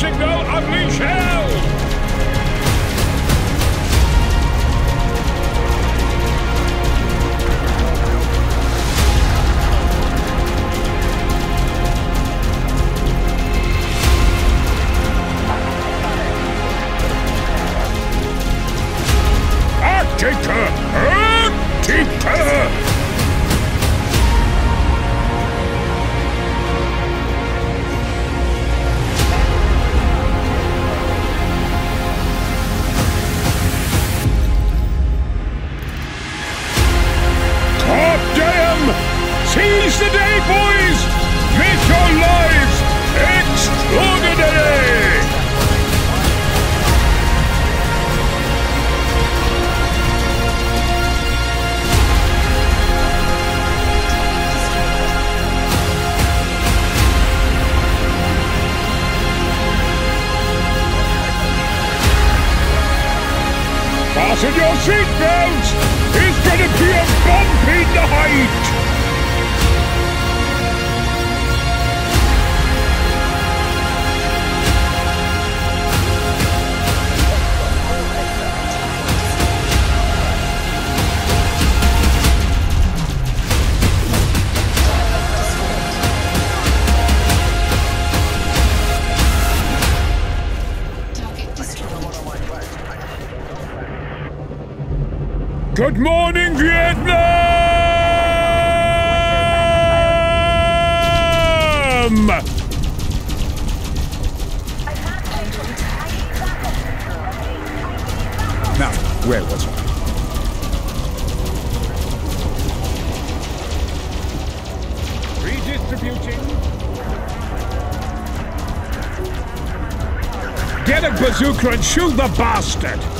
Signal, unleash hell! Good morning, Vietnam! Now, where was I? Redistributing. Get a bazooka and shoot the bastard!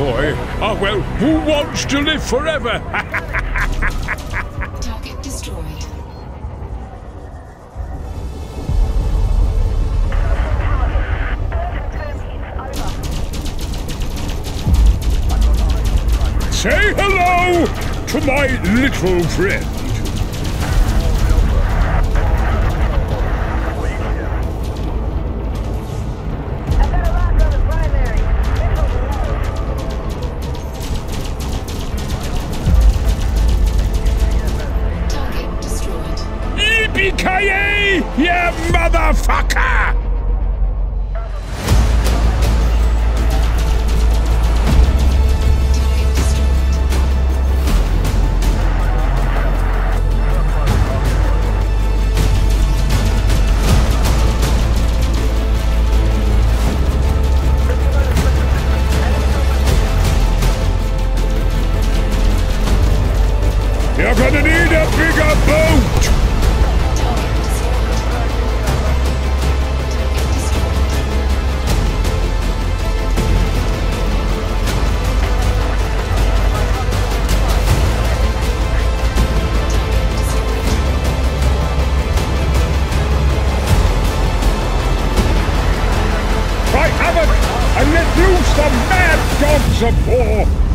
Boy. Ah, well, who wants to live forever? Target destroyed. Say hello to my little friend. You motherfucker! You're gonna need a bigger boat! Of war!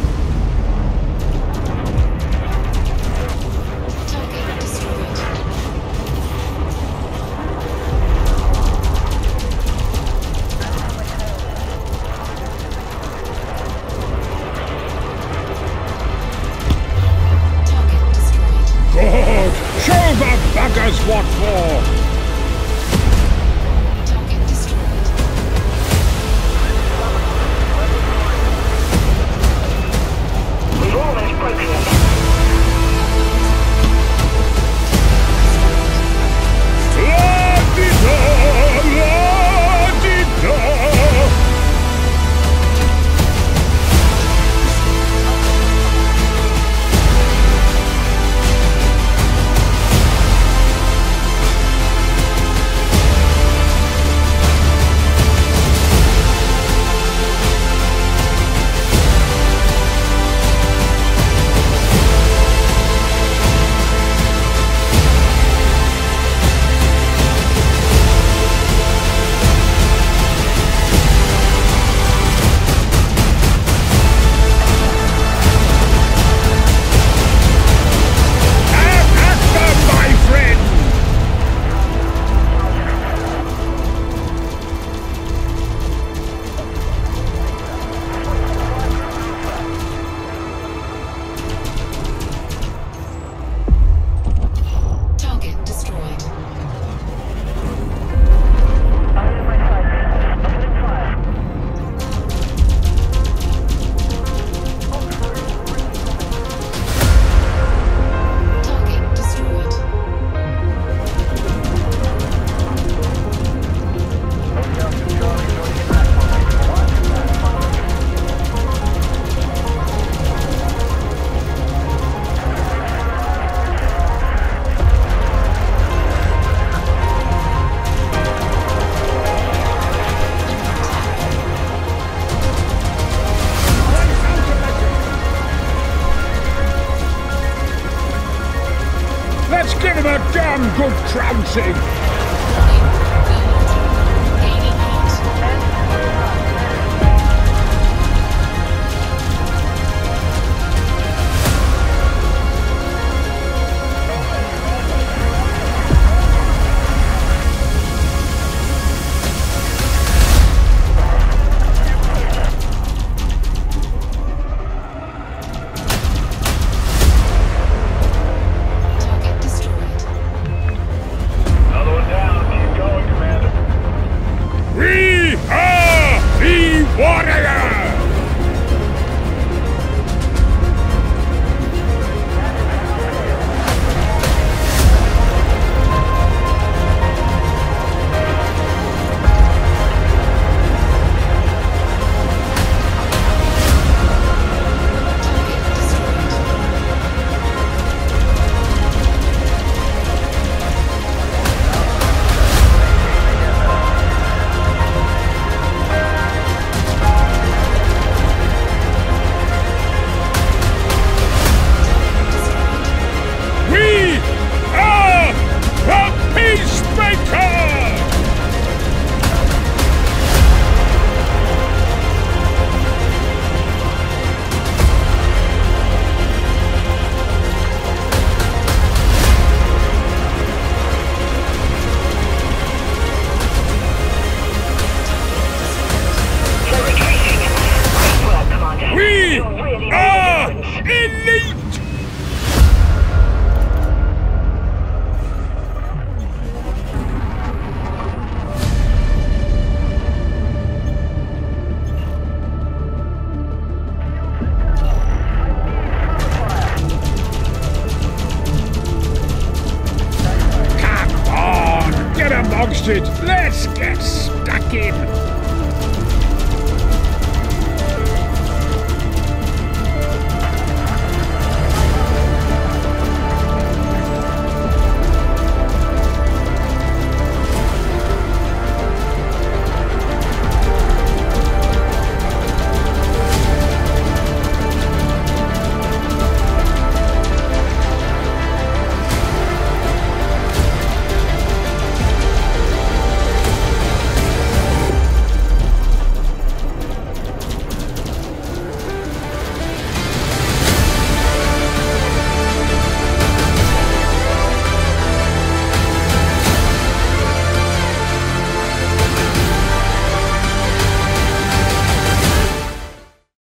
Good trouncing.